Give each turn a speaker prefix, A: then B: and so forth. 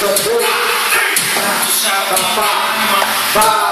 A: the boat. Five, five, five.